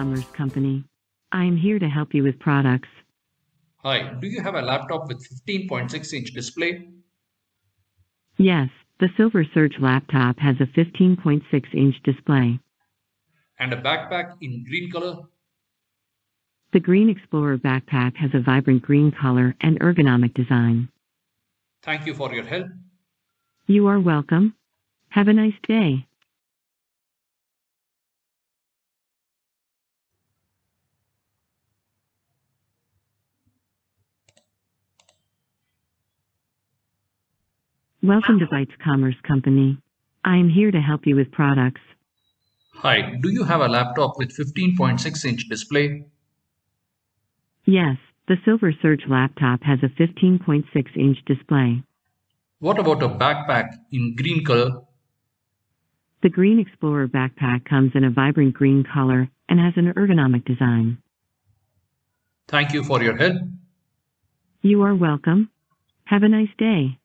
Welcome to Bytes Commerce Company. I am here to help you with products. Hi, do you have a laptop with 15.6 inch display? Yes, the Silver Surge laptop has a 15.6 inch display. And a backpack in green color? The Green Explorer backpack has a vibrant green color and ergonomic design. Thank you for your help. You are welcome. Have a nice day. Welcome to Bytes Commerce Company. I am here to help you with products. Hi, do you have a laptop with 15.6 inch display? Yes, the Silver Surge laptop has a 15.6 inch display. What about a backpack in green color? The Green Explorer backpack comes in a vibrant green color and has an ergonomic design. Thank you for your help. You are welcome. Have a nice day.